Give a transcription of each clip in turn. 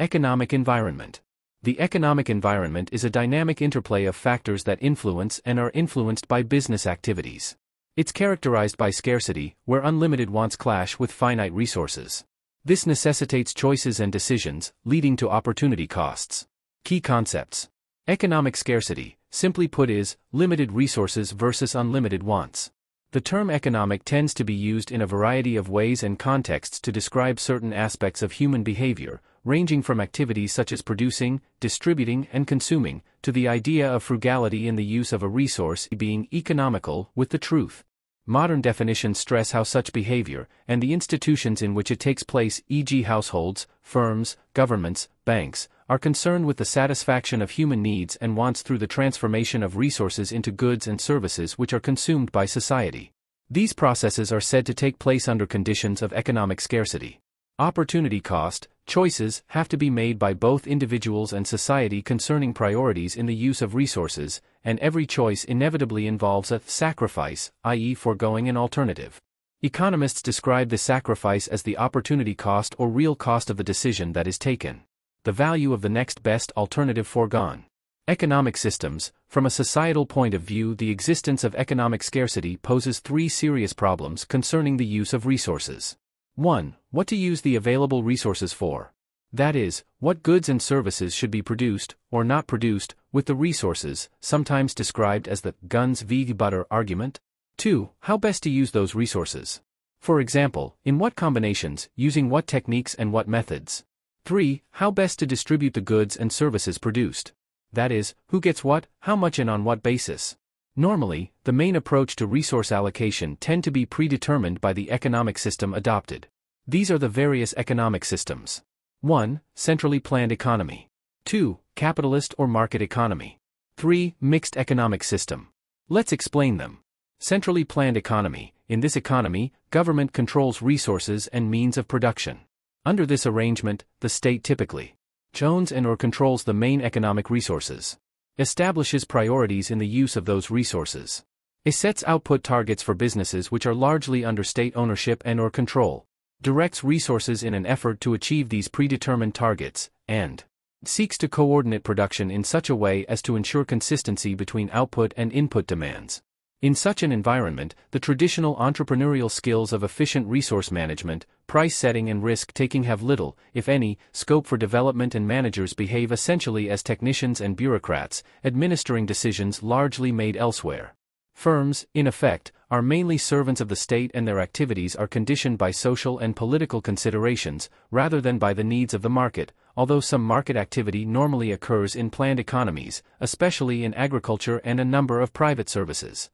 Economic environment. The economic environment is a dynamic interplay of factors that influence and are influenced by business activities. It's characterized by scarcity, where unlimited wants clash with finite resources. This necessitates choices and decisions, leading to opportunity costs. Key concepts Economic scarcity, simply put, is limited resources versus unlimited wants. The term economic tends to be used in a variety of ways and contexts to describe certain aspects of human behavior, ranging from activities such as producing, distributing, and consuming, to the idea of frugality in the use of a resource being economical with the truth. Modern definitions stress how such behavior, and the institutions in which it takes place, e.g., households, firms, governments, banks, are concerned with the satisfaction of human needs and wants through the transformation of resources into goods and services which are consumed by society. These processes are said to take place under conditions of economic scarcity. Opportunity cost, choices have to be made by both individuals and society concerning priorities in the use of resources, and every choice inevitably involves a sacrifice, i.e., foregoing an alternative. Economists describe the sacrifice as the opportunity cost or real cost of the decision that is taken the value of the next best alternative foregone. Economic systems, from a societal point of view, the existence of economic scarcity poses three serious problems concerning the use of resources. 1. What to use the available resources for. That is, what goods and services should be produced, or not produced, with the resources, sometimes described as the guns v butter argument. 2. How best to use those resources. For example, in what combinations, using what techniques and what methods. 3. How best to distribute the goods and services produced. That is, who gets what, how much and on what basis. Normally, the main approach to resource allocation tend to be predetermined by the economic system adopted. These are the various economic systems. 1. Centrally planned economy. 2. Capitalist or market economy. 3. Mixed economic system. Let's explain them. Centrally planned economy. In this economy, government controls resources and means of production. Under this arrangement, the state typically owns and or controls the main economic resources, establishes priorities in the use of those resources. It sets output targets for businesses which are largely under state ownership and or control, directs resources in an effort to achieve these predetermined targets, and seeks to coordinate production in such a way as to ensure consistency between output and input demands. In such an environment, the traditional entrepreneurial skills of efficient resource management, price setting and risk taking have little, if any, scope for development and managers behave essentially as technicians and bureaucrats, administering decisions largely made elsewhere. Firms, in effect, are mainly servants of the state and their activities are conditioned by social and political considerations, rather than by the needs of the market, although some market activity normally occurs in planned economies, especially in agriculture and a number of private services.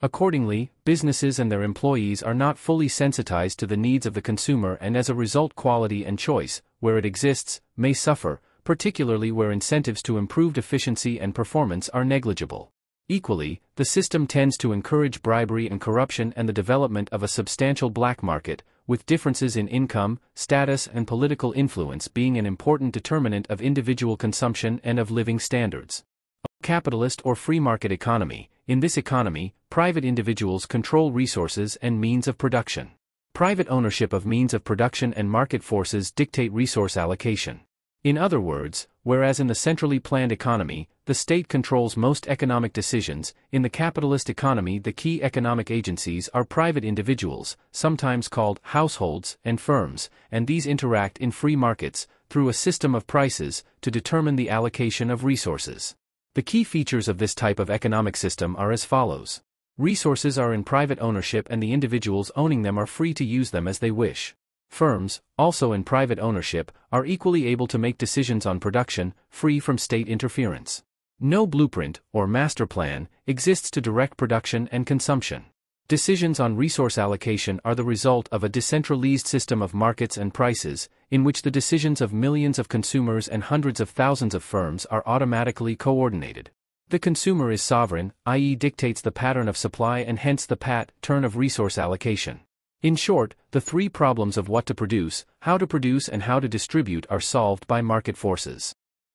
Accordingly, businesses and their employees are not fully sensitized to the needs of the consumer and as a result quality and choice, where it exists, may suffer, particularly where incentives to improved efficiency and performance are negligible. Equally, the system tends to encourage bribery and corruption and the development of a substantial black market, with differences in income, status and political influence being an important determinant of individual consumption and of living standards. A capitalist or free market economy, in this economy, private individuals control resources and means of production. Private ownership of means of production and market forces dictate resource allocation. In other words, whereas in the centrally planned economy, the state controls most economic decisions, in the capitalist economy the key economic agencies are private individuals, sometimes called households and firms, and these interact in free markets, through a system of prices, to determine the allocation of resources. The key features of this type of economic system are as follows. Resources are in private ownership and the individuals owning them are free to use them as they wish. Firms, also in private ownership, are equally able to make decisions on production, free from state interference. No blueprint, or master plan, exists to direct production and consumption. Decisions on resource allocation are the result of a decentralized system of markets and prices, in which the decisions of millions of consumers and hundreds of thousands of firms are automatically coordinated. The consumer is sovereign, i.e., dictates the pattern of supply and hence the pat turn of resource allocation. In short, the three problems of what to produce, how to produce, and how to distribute are solved by market forces.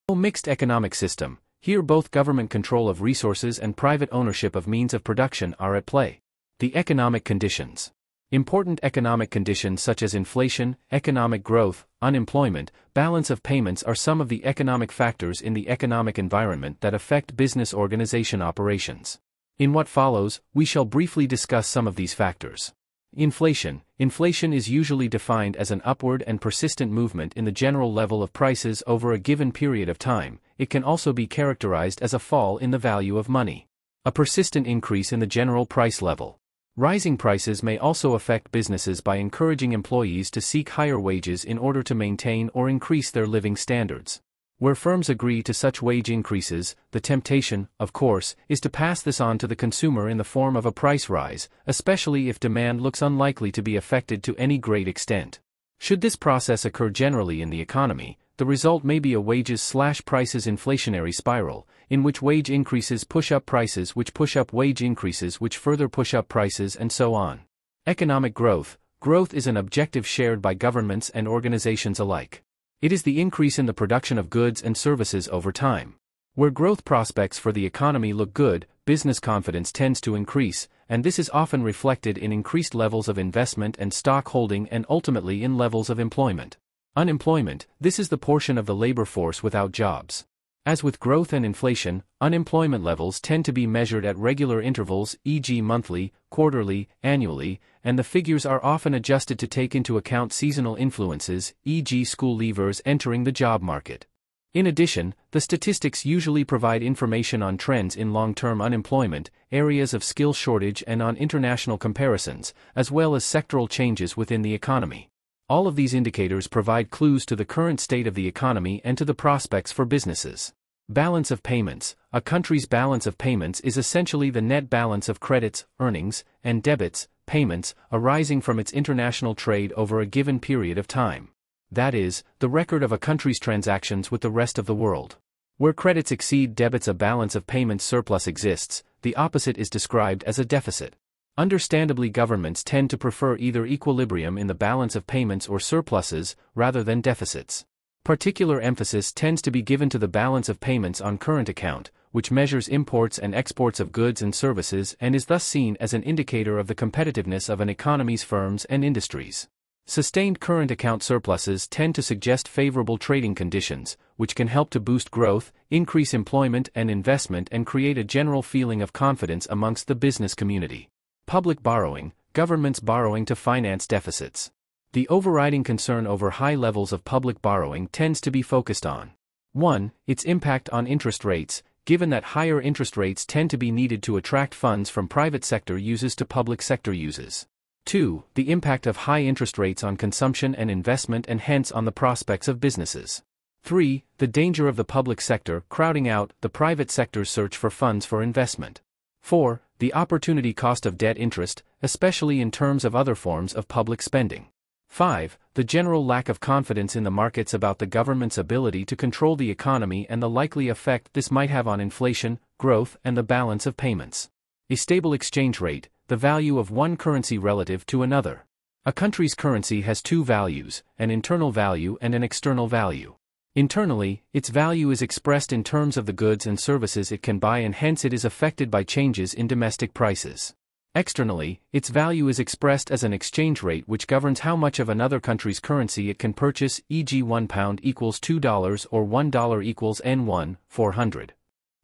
A mixed economic system, here both government control of resources and private ownership of means of production are at play. The economic conditions. Important economic conditions such as inflation, economic growth, unemployment, balance of payments are some of the economic factors in the economic environment that affect business organization operations. In what follows, we shall briefly discuss some of these factors. Inflation. Inflation is usually defined as an upward and persistent movement in the general level of prices over a given period of time. It can also be characterized as a fall in the value of money. A persistent increase in the general price level. Rising prices may also affect businesses by encouraging employees to seek higher wages in order to maintain or increase their living standards. Where firms agree to such wage increases, the temptation, of course, is to pass this on to the consumer in the form of a price rise, especially if demand looks unlikely to be affected to any great extent. Should this process occur generally in the economy, the result may be a wages slash prices inflationary spiral, in which wage increases push up prices which push up wage increases which further push up prices and so on. Economic growth Growth is an objective shared by governments and organizations alike. It is the increase in the production of goods and services over time. Where growth prospects for the economy look good, business confidence tends to increase, and this is often reflected in increased levels of investment and stock holding and ultimately in levels of employment. Unemployment, this is the portion of the labor force without jobs. As with growth and inflation, unemployment levels tend to be measured at regular intervals, e.g., monthly, quarterly, annually, and the figures are often adjusted to take into account seasonal influences, e.g., school leavers entering the job market. In addition, the statistics usually provide information on trends in long term unemployment, areas of skill shortage, and on international comparisons, as well as sectoral changes within the economy. All of these indicators provide clues to the current state of the economy and to the prospects for businesses. Balance of payments A country's balance of payments is essentially the net balance of credits, earnings, and debits, payments, arising from its international trade over a given period of time. That is, the record of a country's transactions with the rest of the world. Where credits exceed debits, a balance of payments surplus exists, the opposite is described as a deficit. Understandably, governments tend to prefer either equilibrium in the balance of payments or surpluses, rather than deficits. Particular emphasis tends to be given to the balance of payments on current account, which measures imports and exports of goods and services and is thus seen as an indicator of the competitiveness of an economy's firms and industries. Sustained current account surpluses tend to suggest favorable trading conditions, which can help to boost growth, increase employment and investment, and create a general feeling of confidence amongst the business community. Public borrowing, governments borrowing to finance deficits. The overriding concern over high levels of public borrowing tends to be focused on 1. Its impact on interest rates, given that higher interest rates tend to be needed to attract funds from private sector uses to public sector uses. 2. The impact of high interest rates on consumption and investment and hence on the prospects of businesses. 3. The danger of the public sector crowding out the private sector's search for funds for investment. 4 the opportunity cost of debt interest, especially in terms of other forms of public spending. 5. The general lack of confidence in the markets about the government's ability to control the economy and the likely effect this might have on inflation, growth, and the balance of payments. A stable exchange rate, the value of one currency relative to another. A country's currency has two values, an internal value and an external value. Internally, its value is expressed in terms of the goods and services it can buy and hence it is affected by changes in domestic prices. Externally, its value is expressed as an exchange rate which governs how much of another country's currency it can purchase, e.g., 1 pound equals $2 or $1 equals N1, 400.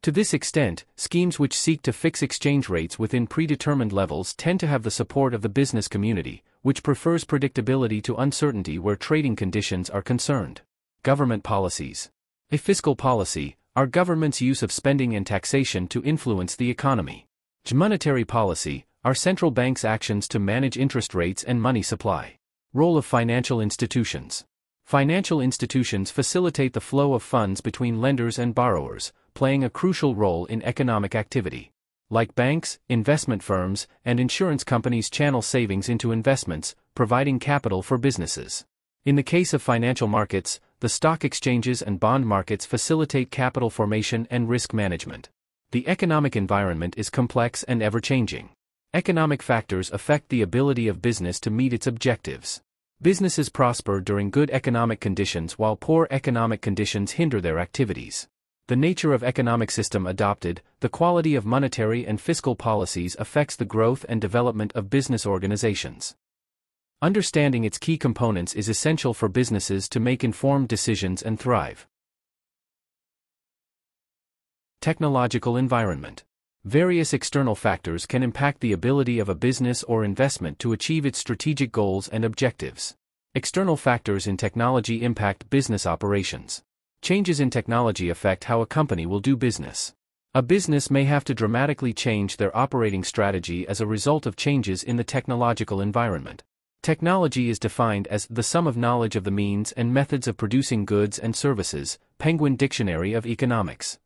To this extent, schemes which seek to fix exchange rates within predetermined levels tend to have the support of the business community, which prefers predictability to uncertainty where trading conditions are concerned. Government policies. A fiscal policy are government's use of spending and taxation to influence the economy. Monetary policy are central banks' actions to manage interest rates and money supply. Role of financial institutions. Financial institutions facilitate the flow of funds between lenders and borrowers, playing a crucial role in economic activity. Like banks, investment firms, and insurance companies channel savings into investments, providing capital for businesses. In the case of financial markets, the stock exchanges and bond markets facilitate capital formation and risk management. The economic environment is complex and ever changing. Economic factors affect the ability of business to meet its objectives. Businesses prosper during good economic conditions while poor economic conditions hinder their activities. The nature of economic system adopted, the quality of monetary and fiscal policies affects the growth and development of business organizations. Understanding its key components is essential for businesses to make informed decisions and thrive. Technological environment. Various external factors can impact the ability of a business or investment to achieve its strategic goals and objectives. External factors in technology impact business operations. Changes in technology affect how a company will do business. A business may have to dramatically change their operating strategy as a result of changes in the technological environment. Technology is defined as the sum of knowledge of the means and methods of producing goods and services, Penguin Dictionary of Economics.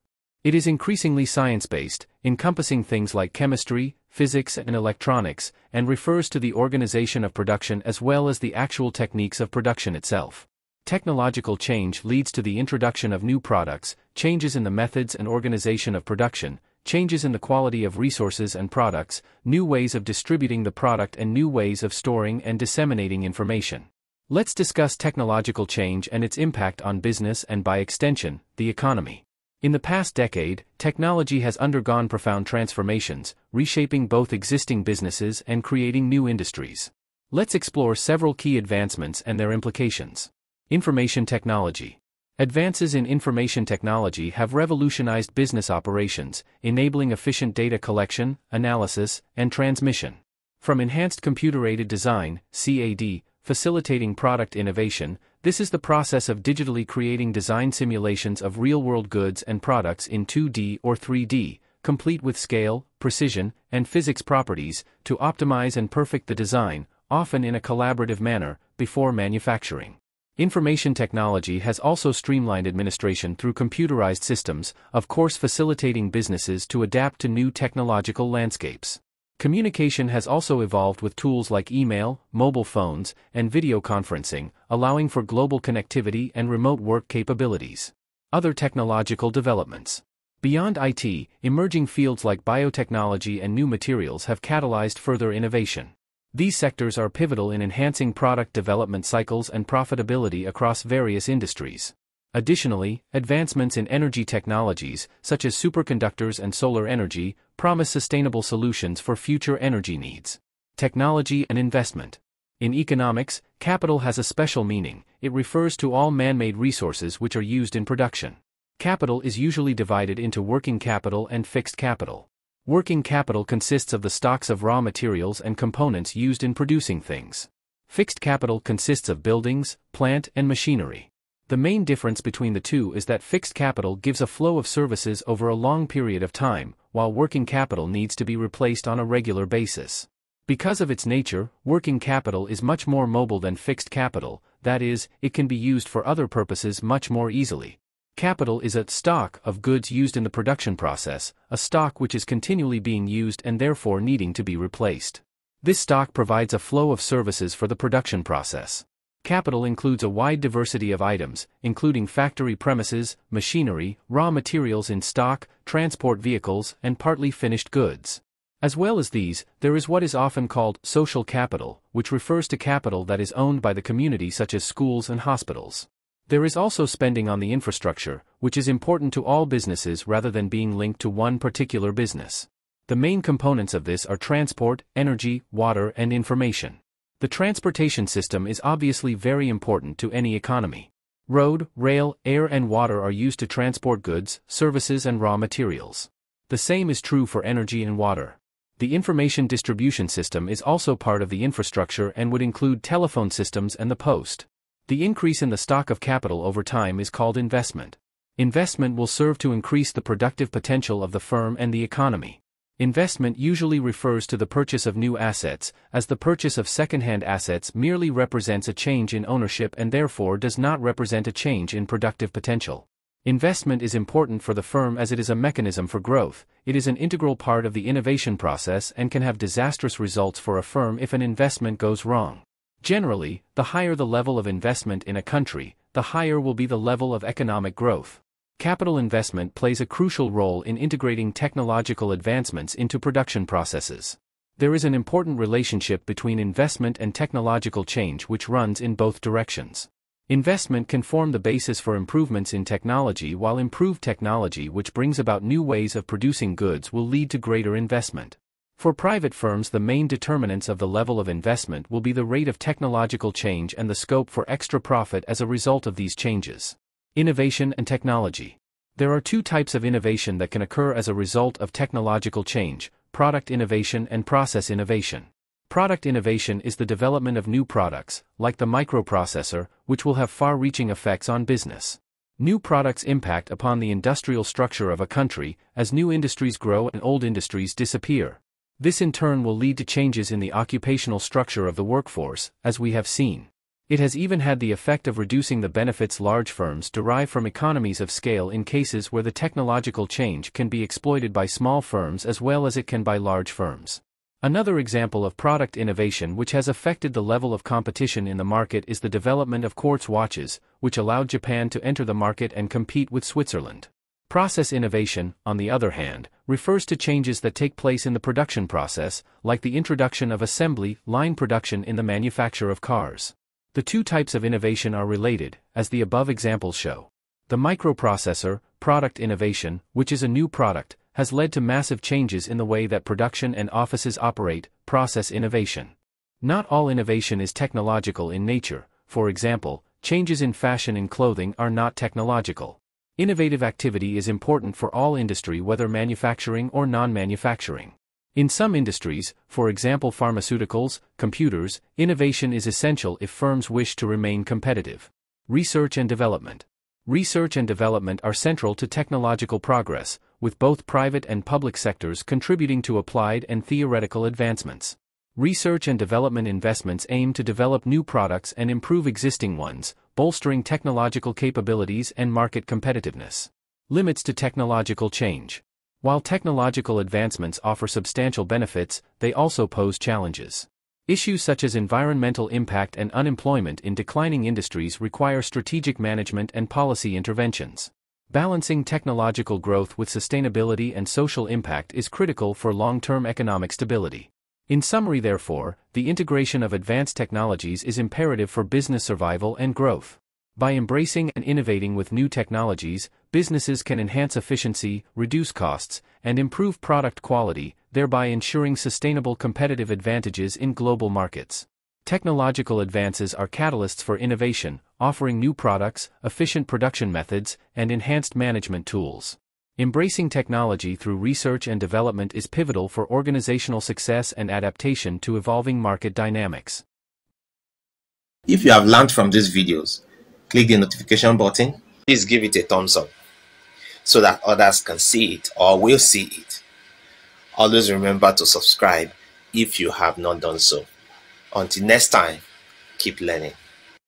It is increasingly science based, encompassing things like chemistry, physics, and electronics, and refers to the organization of production as well as the actual techniques of production itself. Technological change leads to the introduction of new products, changes in the methods and organization of production, changes in the quality of resources and products, new ways of distributing the product, and new ways of storing and disseminating information. Let's discuss technological change and its impact on business and, by extension, the economy. In the past decade, technology has undergone profound transformations, reshaping both existing businesses and creating new industries. Let's explore several key advancements and their implications. Information technology. Advances in information technology have revolutionized business operations, enabling efficient data collection, analysis, and transmission. From enhanced computer-aided design, CAD, facilitating product innovation, this is the process of digitally creating design simulations of real-world goods and products in 2D or 3D, complete with scale, precision, and physics properties, to optimize and perfect the design, often in a collaborative manner, before manufacturing. Information technology has also streamlined administration through computerized systems, of course facilitating businesses to adapt to new technological landscapes. Communication has also evolved with tools like email, mobile phones, and video conferencing, allowing for global connectivity and remote work capabilities. Other technological developments. Beyond IT, emerging fields like biotechnology and new materials have catalyzed further innovation. These sectors are pivotal in enhancing product development cycles and profitability across various industries. Additionally, advancements in energy technologies, such as superconductors and solar energy, promise sustainable solutions for future energy needs. Technology and investment. In economics, capital has a special meaning, it refers to all man made resources which are used in production. Capital is usually divided into working capital and fixed capital. Working capital consists of the stocks of raw materials and components used in producing things. Fixed capital consists of buildings, plant, and machinery. The main difference between the two is that fixed capital gives a flow of services over a long period of time, while working capital needs to be replaced on a regular basis. Because of its nature, working capital is much more mobile than fixed capital, that is, it can be used for other purposes much more easily. Capital is a stock of goods used in the production process, a stock which is continually being used and therefore needing to be replaced. This stock provides a flow of services for the production process. Capital includes a wide diversity of items, including factory premises, machinery, raw materials in stock, transport vehicles, and partly finished goods. As well as these, there is what is often called social capital, which refers to capital that is owned by the community such as schools and hospitals. There is also spending on the infrastructure, which is important to all businesses rather than being linked to one particular business. The main components of this are transport, energy, water, and information. The transportation system is obviously very important to any economy. Road, rail, air, and water are used to transport goods, services, and raw materials. The same is true for energy and water. The information distribution system is also part of the infrastructure and would include telephone systems and the post. The increase in the stock of capital over time is called investment. Investment will serve to increase the productive potential of the firm and the economy. Investment usually refers to the purchase of new assets, as the purchase of second-hand assets merely represents a change in ownership and therefore does not represent a change in productive potential. Investment is important for the firm as it is a mechanism for growth, it is an integral part of the innovation process and can have disastrous results for a firm if an investment goes wrong. Generally, the higher the level of investment in a country, the higher will be the level of economic growth. Capital investment plays a crucial role in integrating technological advancements into production processes. There is an important relationship between investment and technological change which runs in both directions. Investment can form the basis for improvements in technology while improved technology which brings about new ways of producing goods will lead to greater investment. For private firms the main determinants of the level of investment will be the rate of technological change and the scope for extra profit as a result of these changes. Innovation and technology. There are two types of innovation that can occur as a result of technological change, product innovation and process innovation. Product innovation is the development of new products, like the microprocessor, which will have far-reaching effects on business. New products impact upon the industrial structure of a country as new industries grow and old industries disappear. This in turn will lead to changes in the occupational structure of the workforce, as we have seen. It has even had the effect of reducing the benefits large firms derive from economies of scale in cases where the technological change can be exploited by small firms as well as it can by large firms. Another example of product innovation which has affected the level of competition in the market is the development of quartz watches, which allowed Japan to enter the market and compete with Switzerland. Process innovation, on the other hand, refers to changes that take place in the production process, like the introduction of assembly line production in the manufacture of cars. The two types of innovation are related, as the above examples show. The microprocessor, product innovation, which is a new product, has led to massive changes in the way that production and offices operate, process innovation. Not all innovation is technological in nature, for example, changes in fashion and clothing are not technological. Innovative activity is important for all industry whether manufacturing or non-manufacturing. In some industries, for example pharmaceuticals, computers, innovation is essential if firms wish to remain competitive. Research and development. Research and development are central to technological progress, with both private and public sectors contributing to applied and theoretical advancements. Research and development investments aim to develop new products and improve existing ones, bolstering technological capabilities and market competitiveness. Limits to technological change. While technological advancements offer substantial benefits, they also pose challenges. Issues such as environmental impact and unemployment in declining industries require strategic management and policy interventions. Balancing technological growth with sustainability and social impact is critical for long-term economic stability. In summary therefore, the integration of advanced technologies is imperative for business survival and growth. By embracing and innovating with new technologies, businesses can enhance efficiency, reduce costs, and improve product quality, thereby ensuring sustainable competitive advantages in global markets. Technological advances are catalysts for innovation, offering new products, efficient production methods, and enhanced management tools. Embracing technology through research and development is pivotal for organizational success and adaptation to evolving market dynamics. If you have learned from these videos, click the notification button. Please give it a thumbs up so that others can see it or will see it. Always remember to subscribe if you have not done so. Until next time, keep learning.